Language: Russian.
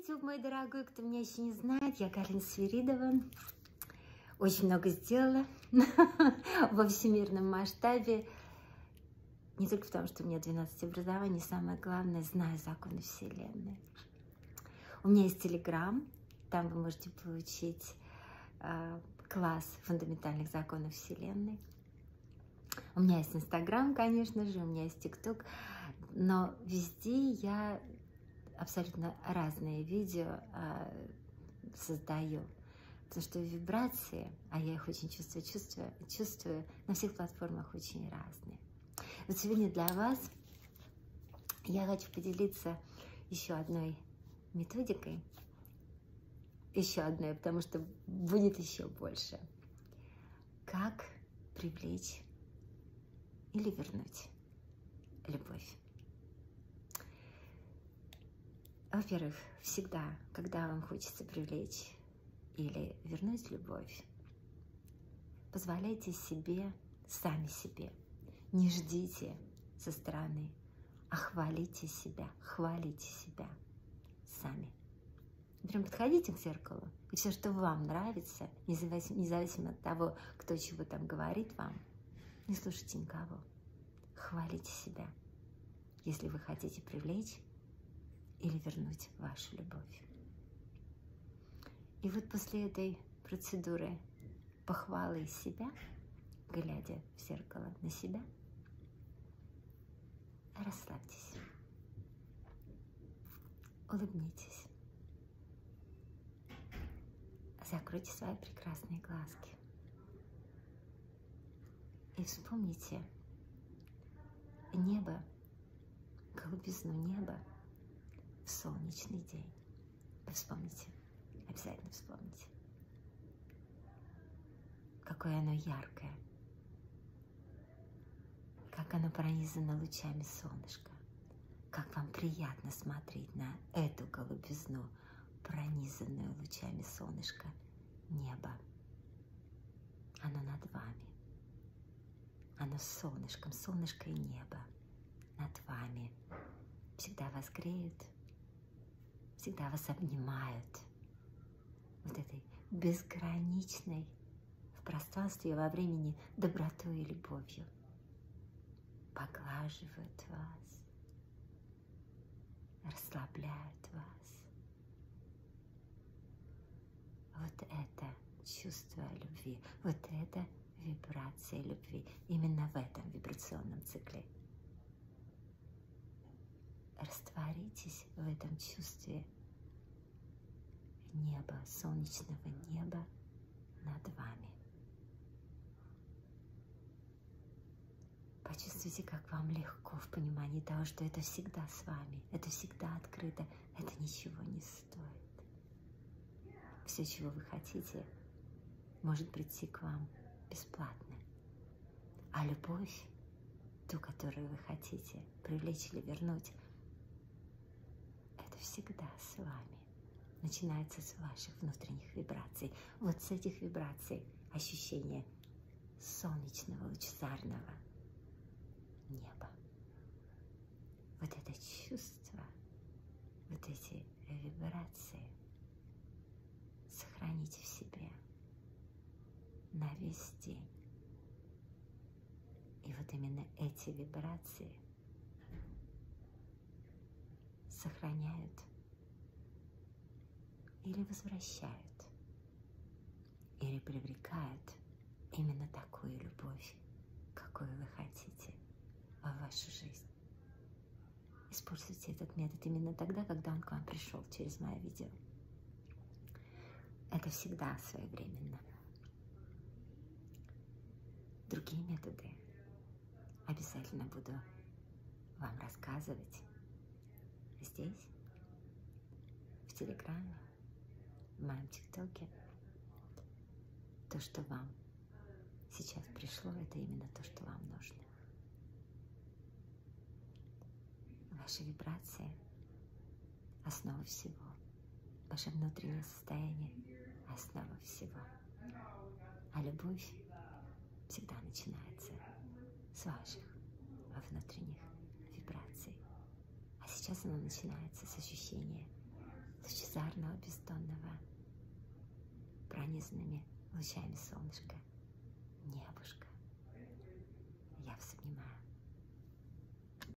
YouTube, мой дорогой, кто меня еще не знает, я Карин Свиридова. Очень много сделала во всемирном масштабе. Не только в том, что у меня 12 образований, самое главное, знаю законы Вселенной. У меня есть Телеграм, там вы можете получить э, класс фундаментальных законов Вселенной. У меня есть Инстаграм, конечно же, у меня есть ТикТок, но везде я абсолютно разные видео э, создаю. Потому что вибрации, а я их очень чувствую, чувствую, чувствую, на всех платформах очень разные. Вот сегодня для вас я хочу поделиться еще одной методикой, еще одной, потому что будет еще больше. Как привлечь или вернуть любовь. Во-первых, всегда, когда вам хочется привлечь или вернуть любовь, позволяйте себе, сами себе, не ждите со стороны, а хвалите себя, хвалите себя сами. Прям подходите к зеркалу, и все, что вам нравится, независимо, от того, кто чего там говорит вам, не слушайте никого. Хвалите себя, если вы хотите привлечь или вернуть вашу любовь. И вот после этой процедуры похвалы себя, глядя в зеркало на себя, расслабьтесь, улыбнитесь, закройте свои прекрасные глазки. И вспомните небо, голубизну неба солнечный день. Вспомните, обязательно вспомните, какое оно яркое, как оно пронизано лучами солнышка, как вам приятно смотреть на эту голубизну, пронизанную лучами солнышка небо. Оно над вами. Оно с солнышком, солнышко и небо над вами. Всегда вас греют, всегда вас обнимают вот этой безграничной в пространстве и во времени добротой и любовью. Поглаживают вас, расслабляют вас. Вот это чувство любви, вот это вибрация любви. Именно в этом вибрационном цикле растворитесь в этом чувстве неба, солнечного неба над вами. Почувствуйте, как вам легко в понимании того, что это всегда с вами, это всегда открыто, это ничего не стоит. Все, чего вы хотите, может прийти к вам бесплатно. А любовь, ту, которую вы хотите привлечь или вернуть, всегда с вами. Начинается с ваших внутренних вибраций. Вот с этих вибраций ощущение солнечного, лучезарного неба. Вот это чувство, вот эти вибрации сохраните в себе на весь день. И вот именно эти вибрации – сохраняют или возвращают, или привлекают именно такую любовь, какую вы хотите в вашу жизнь. Используйте этот метод именно тогда, когда он к вам пришел через мое видео. Это всегда своевременно. Другие методы обязательно буду вам рассказывать здесь, в Телеграме, в моем ТикТоке. То, что вам сейчас пришло, это именно то, что вам нужно. Ваши вибрации – основа всего. Ваше внутреннее состояние – основа всего. А любовь всегда начинается с ваших внутренних сейчас оно начинается с ощущения лучезарного бездонного пронизанными лучами солнышка небушка. Я вас обнимаю.